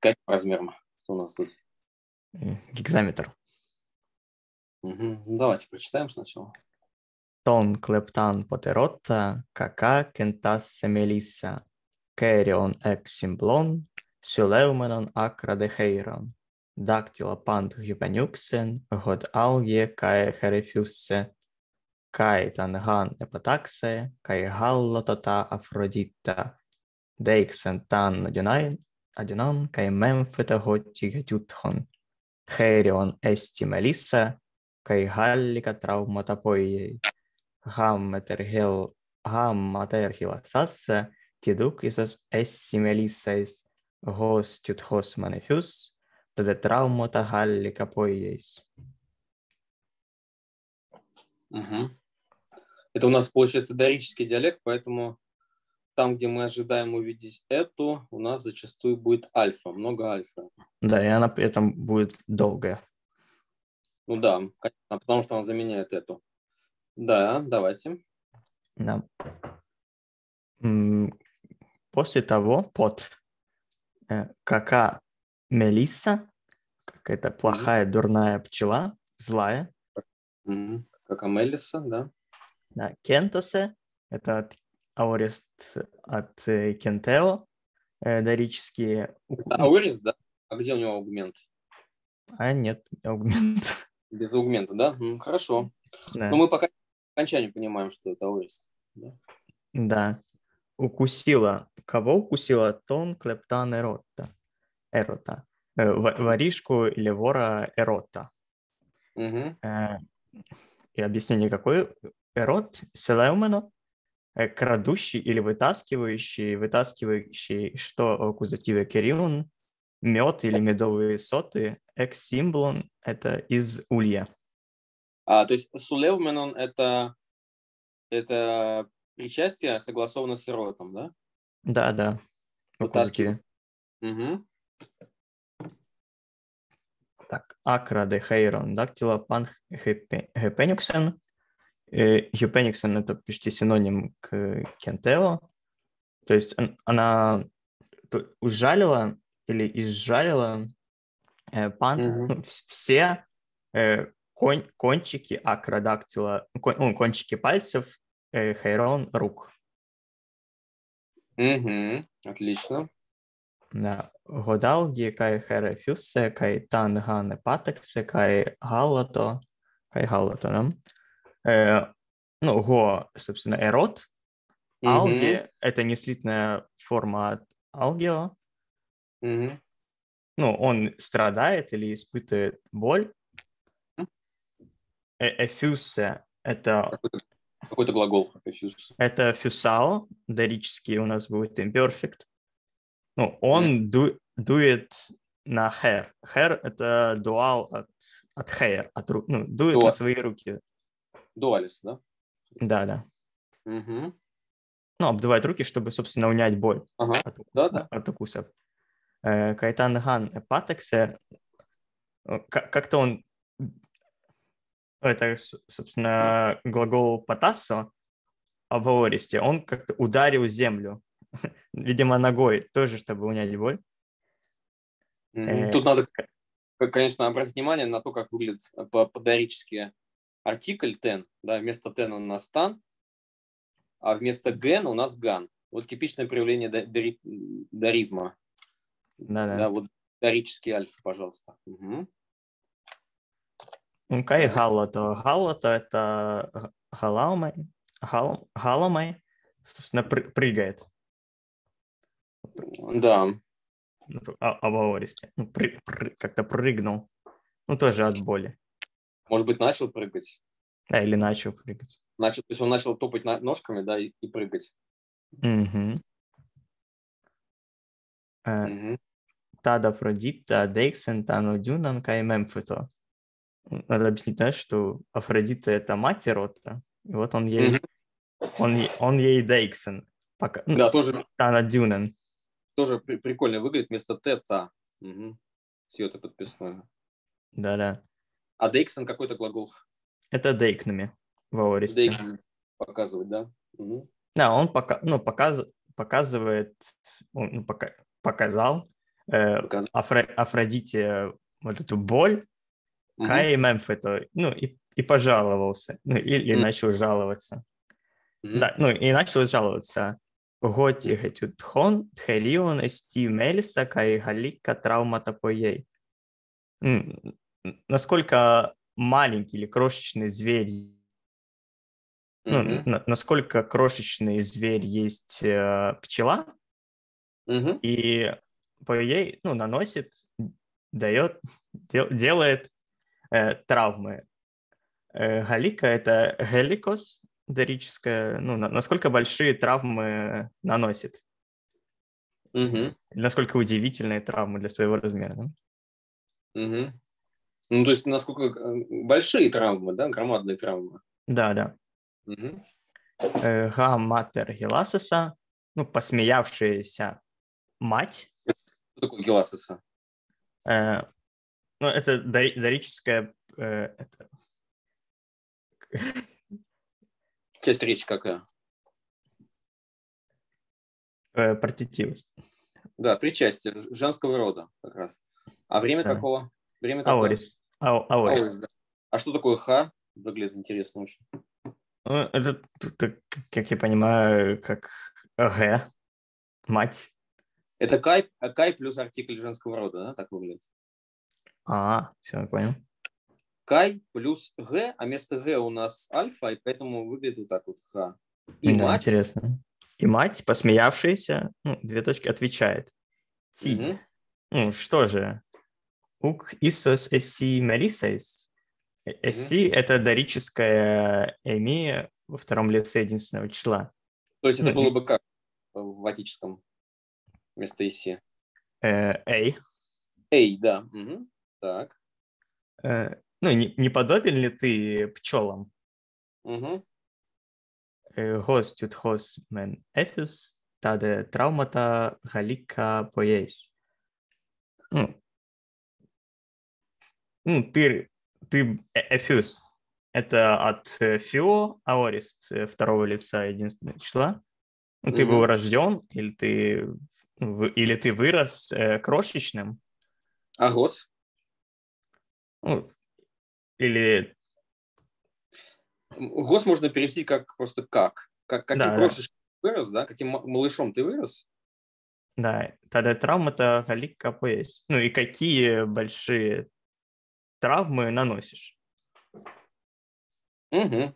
Каким размером? Что у нас тут? Э, Гигзаметр. Угу. Ну, давайте прочитаем сначала. Тон клептан потеротта, кака кентассе мелисса, кэрион экс симблон, сюлеуменон акра дехейрон, дактила пант гюпенюксен, год алге кае херефюссе, кай танган епатаксе, кай галлотота афродита, дейксен тан адюнайн, адюнон, кай мемфета готти гетютхон, херион эсти мелисса, кай галлика траумата поией, гамметергел гамматерхиласассе, тидук исос эсси мелиссais, гос тютхос манефюс, таде траумата галлика поиейс. Угу. Это у нас получается дорический диалект, поэтому там, где мы ожидаем увидеть эту, у нас зачастую будет альфа, много альфа. Да, и она при этом будет долгая. Ну да, конечно, потому что она заменяет эту. Да, давайте. Да. После того под э, кака Мелисса, какая-то плохая, дурная пчела, злая. Как Амелиса, да? да, Кентосе, это от Аорест от э, Кентео, э, дорические, А Аурис, да? А где у него аугмент? а нет, аугмент. Без аугмента, да? М, Хорошо. Да. Но мы пока по окончанию понимаем, что это Аурис. Да? Да. Укусила. Кого укусила? Тон клептан эрота. Эрота. Э, Воришку или вора эрота. Э, И объяснение какой эрот? Селеумено. Э, Крадущий или вытаскивающий, вытаскивающий, что аккузативе кериун, мед или медовые соты, экс-симблон – это из улья. А, то есть Сулевменон это, это причастие согласовано с Иротом, да? Да, да. в Вытаскивать. аккузативе. Угу. Так, акра де хейрон дактила пан гепениксен. Гепениксен это почти синоним к кентео. То есть он- она ужалила или изжалила э, пан, Мгм. ну, вс- все э, кон- кончики акродактила, кон- ну, кончики пальцев э, хейрон рук. Угу. Отлично. Да. Годалги, кай хере фюссе, кай тан гане патексе, кай галато, кай галато, да? Э, ну, го, собственно, эрот. Мгм. Алги – это неслитная форма от алгио. Мгм. Ну, он страдает или испытывает боль. Э, Эфюссе – это, Какой-то, глагол. Эфюз. это фюсао, дорический у нас будет imperfect. Ну, он ду- дует на хер. Хер – это дуал от, от хейр, от ру- ну, дует на Дуа- свои руки. Дуалис, да? Да, да. Угу. Ну, обдувает руки, чтобы, собственно, унять боль Ага. от, Да, да. от укусов. Э, Кайтан Ган Патексе, э, ка- как-то он, это, собственно, глагол патассо, в аористе, он как-то ударил землю, видимо, ногой, тоже, чтобы унять боль. Э, Тут надо, конечно, обратить внимание на то, как выглядит по- подорически артикль ten. Да, вместо ten у нас тан, а вместо ген у нас ган. Вот типичное проявление до- дори- доризма. Да-да. Да, вот дорический альфа, пожалуйста. Мгм. Ну, Кай Так. Галлато. Галлато – это галамай, гал- галамай, собственно, пры- прыгает. Да. А. Ну, пры- как-то прыгнул. Ну, тоже от боли. Может быть, начал прыгать. Да, или начал прыгать. Начал, то есть он начал топать ножками, да, и, и прыгать. Э, Мгм. Тад Афродита, Дейксен, Тану Дюнан, Кай Мемфито. Надо объяснить, знаешь, что Афродита – это мать Эрота. И вот он ей, он, он ей Дейксен. Пока, ну, Да, тоже, Тана Дюнан. тоже при- прикольно выглядит вместо Т та. Угу. Сьюта подписное. Да-да. А Дейксон какой-то глагол. Это Дейкнами в аористе. Дейксон показывать, да? Мгм. Да, он пока, ну, показ, показывает, он ну, пока, показал э, Показать. Афро- Афродите вот эту боль, Мгм. Кай Мемф это, ну, и, и пожаловался, ну, или Мгм. начал жаловаться. Мгм. Да, ну, и начал жаловаться. Готи гетютхон, тхелион, эсти мелиса, кай галика травмата поей. М, н- Насколько маленький или крошечный зверь, ну, Мгм. на- насколько крошечный зверь есть э, пчела, Мгм. и по ей, ну, наносит, дает, дел- делает э, травмы. Э, галика – это геликос дорическая, ну, на- насколько большие травмы наносит, или насколько удивительные травмы для своего размера. да? Мгм. Ну, то есть, насколько э, большие травмы, да, громадные травмы. Да, да. Э, Га матер геласиса, ну, посмеявшаяся мать, Что такое геласиса? э, ну, это дори- дорическая, э, это, Часть речи какая? э, партитив. Да, причастие женского рода как раз. А время Да. какого? Время какое? Аорис. Да. А что такое ха? Выглядит интересно очень. Ну, это, т- как я понимаю, как Г, мать. Это кай, кай плюс артикль женского рода, да, так выглядит? А, все, я понял. Кай плюс г, а вместо г у нас альфа, и поэтому выглядит вот так вот ха. И Да, мать. интересно. И мать, посмеявшаяся, ну, две точки, отвечает. Ти. Мгм. Ну, что же? Ук исос эси мелисейс. Э- Эси – это дорическое эми во втором лице единственного числа. То есть это Ну, было бы как в ватическом вместо иси? Э, Эй. Эй, да. Мгм. Так. Э, Ну, не, не подобен ли ты пчелам? Мгм. Гос тют хос мен эфис, таде травмата галика поесь. Ну, ну, ты, ты э- эфюс. Это от э, фио, аорист, э, второго лица единственного числа. Ну, ты Мгм. был рожден, или ты, или ты вырос э, крошечным, А гос? ну, или Гос можно перевести как просто как. Как каким Да, да. крошечным ты вырос, да? Каким ма- малышом ты вырос? Да, тогда травма-то галика поесть. Ну и какие большие травмы наносишь? Угу.